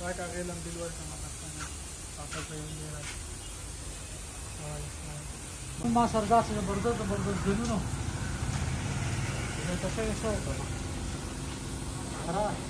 Right away, lang deliver sama customer. After paying their Ma सरदार से जबरदस्त जबरदस्त Dinu no ये तो से सो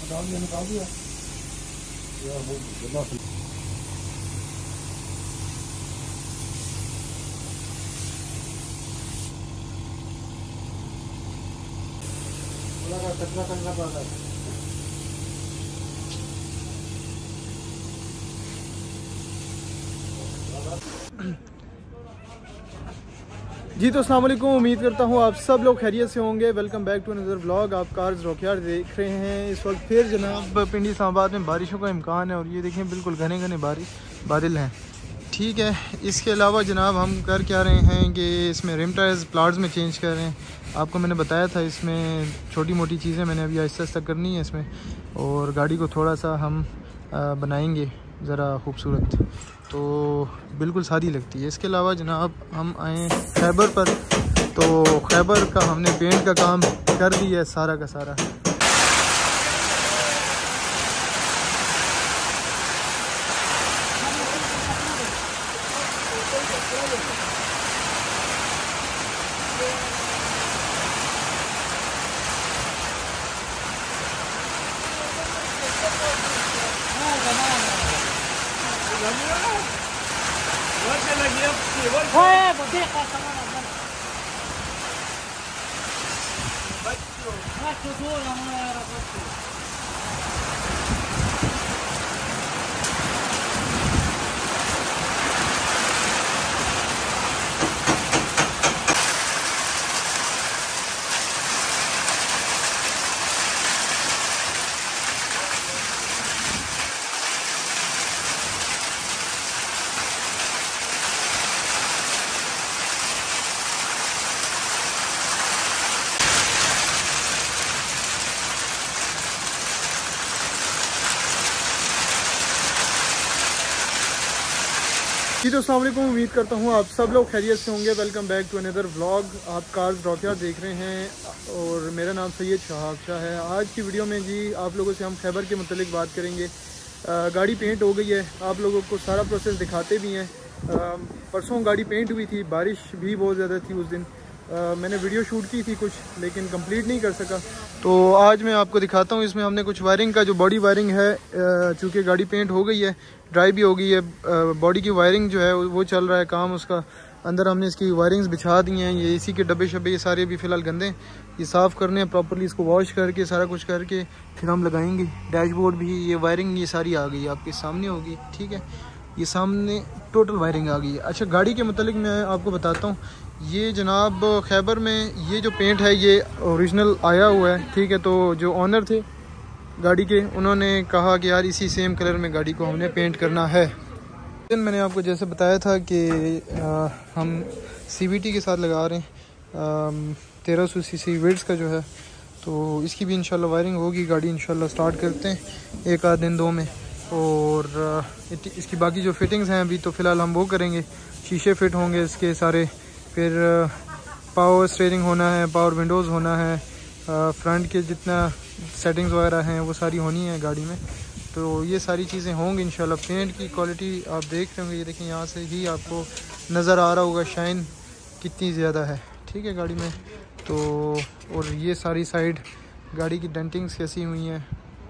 खरा निकाल दिया निकाल दिया कचरा कचरा पड़ा है जी तो वालेकुम, उम्मीद करता हूँ आप सब लोग खैरियत से होंगे। Welcome back to another vlog आप कार्स रॉकयार्ड देख रहे हैं। इस वक्त फिर जनाब पिंडी इस्लामाबाद में बारिशों का इम्कान है और ये देखें, बिल्कुल घने घने बारिश, बादल हैं। ठीक है, इसके अलावा जनाब हम कर क्या रहे हैं कि इसमें रिम टायर्स, प्लाट्स में चेंज कर रहे हैं। आपको मैंने बताया था, इसमें छोटी मोटी चीज़ें मैंने अभी आहिस्ता आहिस्ता करनी है इसमें। और गाड़ी को थोड़ा सा हम बनाएँगे ज़रा खूबसूरत। तो बिल्कुल सादी लगती है। इसके अलावा जनाब हम आए खैबर पर। तो खैबर का हमने पेंट का काम कर दिया है सारा का सारा। What's gonna give? What's gonna give? What's gonna give? What's gonna give? What's gonna give? जी दोस्तों अल्लाम उम्मीद करता हूँ आप सब लोग खैरियत से होंगे। Welcome back to another vlog आप कार्स रॉकिया देख रहे हैं और मेरा नाम सैयद शहाब शाह है। आज की वीडियो में जी आप लोगों से हम खैबर के मतलब बात करेंगे। आ, गाड़ी पेंट हो गई है। आप लोगों को सारा प्रोसेस दिखाते भी हैं। परसों गाड़ी पेंट हुई थी बारिश भी बहुत ज़्यादा थी उस दिन। आ, मैंने वीडियो शूट की थी कुछ लेकिन कंप्लीट नहीं कर सका। तो आज मैं आपको दिखाता हूँ इसमें हमने कुछ वायरिंग का जो बॉडी वायरिंग है चूँकि गाड़ी पेंट हो गई है ड्राई भी हो गई है बॉडी की वायरिंग जो है वो चल रहा है काम उसका। अंदर हमने इसकी वायरिंग्स बिछा दी हैं ये इसी के डब्बे शब्बे ये सारे भी फ़िलहाल गंदे ये साफ़ करने हैं प्रॉपरली इसको वॉश करके सारा कुछ करके फिर हम लगाएँगे। डैशबोर्ड भी ये वायरिंग ये सारी आ गई आपके सामने होगी ठीक है? ये सामने टोटल वायरिंग आ गई है। अच्छा गाड़ी के मतलब मैं आपको बताता हूँ। ये जनाब खैबर में ये जो पेंट है ये ओरिजिनल आया हुआ है ठीक है? तो जो ऑनर थे गाड़ी के उन्होंने कहा कि यार इसी सेम कलर में गाड़ी को हमने पेंट करना है। दिन मैंने आपको जैसे बताया था कि आ, हम सी के साथ लगा रहे हैं। तेरह सौ सी सी वेड्स का जो है तो इसकी भी इंशाल्लाह वायरिंग होगी गाड़ी इंशाल्लाह स्टार्ट करते हैं एक आध दिन दो में। और इसकी बाकी जो फिटिंग्स हैं अभी तो फ़िलहाल हम वो करेंगे। शीशे फिट होंगे इसके सारे। फिर पावर स्टेयरिंग होना है पावर विंडोज़ होना है फ्रंट के जितना सेटिंग्स वगैरह हैं, वो सारी होनी है गाड़ी में। तो ये सारी चीज़ें होंगी इन पेंट की क्वालिटी आप देख रहे होंगे, ये देखें यहाँ से ही आपको नज़र आ रहा होगा शाइन कितनी ज़्यादा है। ठीक है गाड़ी में? तो और ये सारी साइड गाड़ी की डेंटिंग्स कैसी हुई हैं?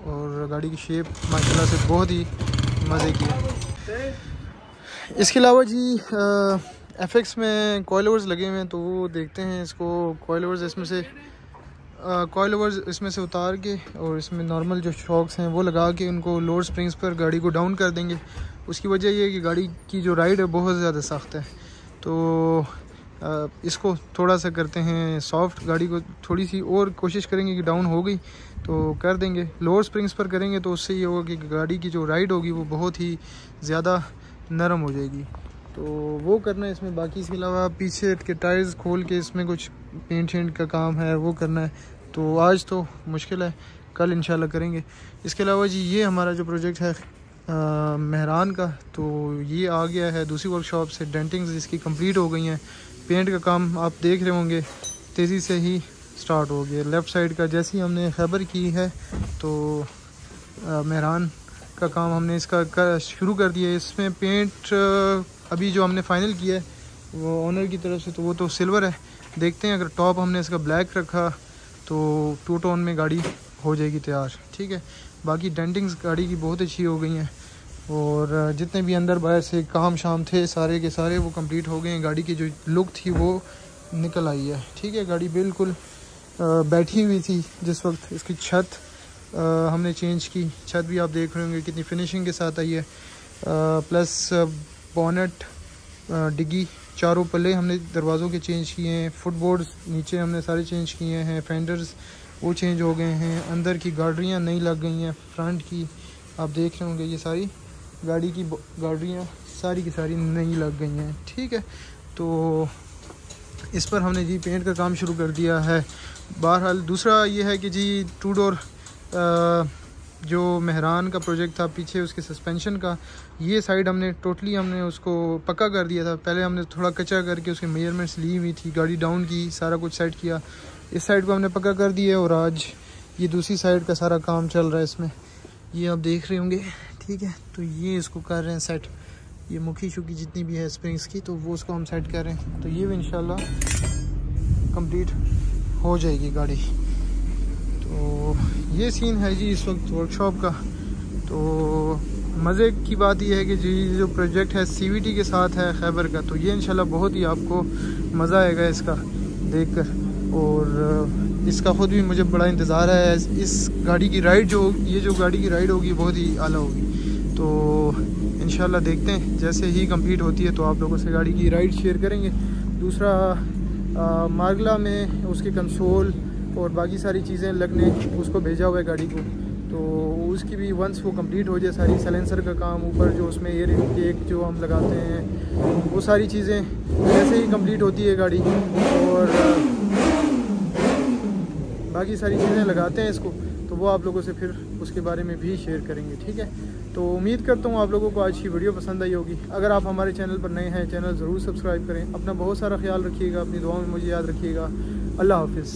और गाड़ी की शेप माशाल्लाह से बहुत ही मज़े की है। इसके अलावा जी एफ़ में कोयलोवर्स लगे हुए हैं तो वो देखते हैं इसको कोयलोवर्स इसमें से कोयल ओवर्स इसमें से उतार के और इसमें नॉर्मल जो शॉक्स हैं वो लगा के उनको लोअर स्प्रिंग्स पर गाड़ी को डाउन कर देंगे। उसकी वजह ये है कि गाड़ी की जो राइड है बहुत ज़्यादा सख्त है। तो इसको थोड़ा सा करते हैं सॉफ्ट गाड़ी को थोड़ी सी और कोशिश करेंगे कि डाउन हो गई तो कर देंगे। लोअर स्प्रिंग्स पर करेंगे तो उससे ये होगा कि गाड़ी की जो राइड होगी वो बहुत ही ज़्यादा नरम हो जाएगी। तो वो करना है इसमें, बाकी इसके अलावा पीछे के टायर्स खोल के इसमें कुछ पेंट शेंट का काम है, वो करना है। तो आज तो मुश्किल है, कल इंशाल्लाह करेंगे। इसके अलावा जी, ये हमारा जो प्रोजेक्ट है महरान का तो ये आ गया है दूसरी वर्कशॉप से डेंटिंग्स इसकी कंप्लीट हो गई हैं। पेंट का काम आप देख रहे होंगे तेज़ी से ही स्टार्ट हो गया। लेफ़्ट साइड का जैसे ही हमने खबर की है तो महरान का काम हमने इसका कर, शुरू कर दिया इसमें पेंट अभी जो हमने फ़ाइनल किया है वो ऑनर की तरफ़ से तो वो तो सिल्वर है। देखते हैं अगर टॉप हमने इसका ब्लैक रखा तो टू टोन में गाड़ी हो जाएगी तैयार ठीक है? बाकी डेंटिंग्स गाड़ी की बहुत अच्छी हो गई हैं। और जितने भी अंदर बाहर से काम शाम थे, सारे के सारे वो कंप्लीट हो गए। हैं गाड़ी की जो लुक थी, वो निकल आई है। ठीक है, गाड़ी बिल्कुल बैठी हुई थी जिस वक्त। इसकी छत हमने चेंज की। छत भी आप देख रहे होंगे, कितनी फिनिशिंग के साथ आई है। प्लस बोनेट डिगी चारों पल्ले हमने दरवाज़ों के चेंज किए हैं। फुटबोर्ड नीचे हमने सारे चेंज किए हैं। फेंडर्स वो चेंज हो गए हैं। अंदर की गाड़ियाँ नई लग गई हैं। फ्रंट की, आप देख रहे होंगे ये सारी। गाड़ी की गाड़ियाँ सारी की सारी नई लग गई हैं, ठीक है? तो इस पर हमने जी पेंट का काम शुरू कर दिया है। बहरहाल दूसरा ये है कि जी टू डोर जो मेहरान का प्रोजेक्ट था, पीछे उसके सस्पेंशन का, ये साइड हमने टोटली हमने उसको पक्का कर दिया था। पहले हमने थोड़ा कच्चा करके उसके मेजरमेंट्स ली हुई थी, गाड़ी डाउन की, सारा कुछ सेट किया। इस साइड को हमने पक्का कर दिया और आज ये दूसरी साइड का सारा काम चल रहा है इसमें। ये आप देख रहे होंगे। ठीक है? तो ये इसको कर रहे हैं सेट ये मुखी शुकी जितनी भी है स्प्रिंग्स की तो वो उसको हम सेट कर रहे हैं. तो ये भी इनशाला कंप्लीट हो जाएगी गाड़ी. तो ये सीन है जी इस वक्त वर्कशॉप का. तो मज़े की बात यह है कि जी जो प्रोजेक्ट है सीवीटी के साथ है खैबर का तो ये इंशाल्लाह बहुत ही आपको मज़ा आएगा इसका देखकर. और इसका ख़ुद भी मुझे बड़ा इंतज़ार है. इस गाड़ी की राइड जो, ये जो गाड़ी की राइड होगी, बहुत ही आला होगी. तो इन देखते हैं। जैसे ही कंप्लीट होती है तो आप लोगों से गाड़ी की राइड शेयर करेंगे। दूसरा मारगला में उसके कंसोल और बाकी सारी चीज़ें लगने, उसको भेजा हुआ है गाड़ी को। तो उसकी भी वंस वो कंप्लीट हो जाए, सारी सलेंसर का काम ऊपर जो उसमें एयर केक जो हम लगाते हैं, वो सारी चीज़ें जैसे ही कंप्लीट होती है गाड़ी। और बाकी सारी चीज़ें लगाते हैं इसको तो वो आप लोगों से फिर उसके बारे में भी शेयर करेंगे, ठीक है? तो उम्मीद करता हूँ आप लोगों को आज की वीडियो पसंद आई होगी। अगर आप हमारे चैनल पर नए हैं चैनल ज़रूर सब्सक्राइब करें। अपना बहुत सारा ख्याल रखिएगा, अपनी दुआ में मुझे याद रखिएगा। अल्लाह हाफिज़।